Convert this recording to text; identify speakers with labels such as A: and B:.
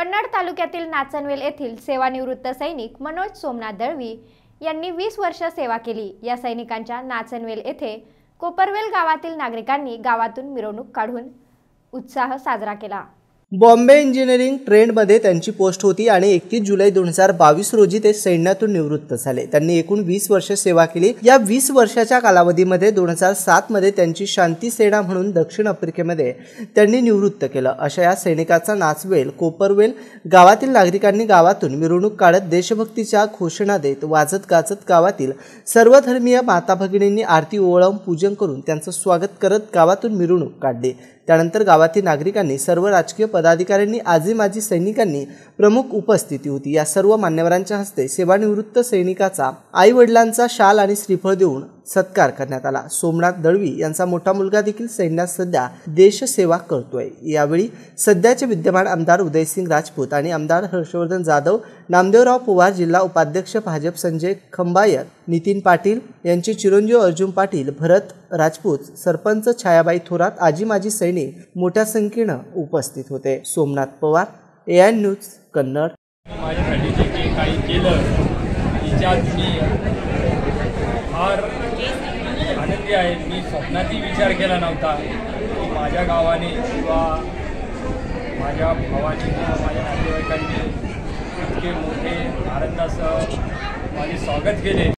A: कन्नड तालुक्यातील नाचनवेल येथील सेवानिवृत्त सैनिक मनोज सोमनाथ दळवी यांनी वीस वर्ष सेवा केली. या सैनिकांच्या नाचनवेल येथे कोपरवेल गावातील नागरिकांनी गावातून मिरवणूक काढून उत्साह साजरा केला.
B: बॉम्बे इंजिनिअरिंग ट्रेंडमध्ये त्यांची पोस्ट होती आणि एकतीस जुलै दोन हजार बावीस रोजी ते सैन्यातून निवृत्त झाले. त्यांनी एकूण वीस वर्ष सेवा केली. या वीस वर्षाच्या कालावधीमध्ये दोन हजार सातमध्ये त्यांची शांती सेना म्हणून दक्षिण आफ्रिकेमध्ये त्यांनी निवृत्त केलं. अशा या सैनिकाचा नाचवेल कोपरवेल गावातील नागरिकांनी गावातून मिरवणूक काढत देशभक्तीच्या घोषणा देत वाजत गाजत गावातील सर्वधर्मीय माता भगिनींनी आरती ओवाळून पूजन करून त्यांचं स्वागत करत गावातून मिरवणूक काढली. त्यानंतर गावातील नागरिकांनी सर्व राजकीय पदाधिकाऱ्यांनी आजी माजी सैनिकांनी प्रमुख उपस्थिती होती. या सर्व मान्यवरांच्या हस्ते सेवानिवृत्त सैनिकाचा आई वडिलांचा शाल आणि श्रीफळ देऊन सत्कार करण्यात आला. सोमनाथ दळवी यांचा मोठा मुलगा देखील सैन्यात सध्या देशसेवा करतोय. यावेळी सध्याचे विद्यमान आमदार उदयसिंग राजपूत आणि आमदार हर्षवर्धन जाधव नामदेवराव पवार जिल्हा उपाध्यक्ष भाजप संजय खंबायर नितीन पाटील यांचे चिरंजीव अर्जुन पाटील भरत राजपूत सरपंच छायाबाई थोरात आजी माजी सैनिक मोठ्या संख्येनं उपस्थित होते. Somnath Pawar A N news Kannada.
C: माझ्यासाठी जे काही काही केलं तिच्यात मी फार गोष्टी आहे मी स्वप्नातही विचार केला नव्हता की माझ्या गावाने किंवा माझ्या भावाने किंवा माझ्या नातेवाईकांनी इतके मोठे आनंदासह माझे स्वागत केले.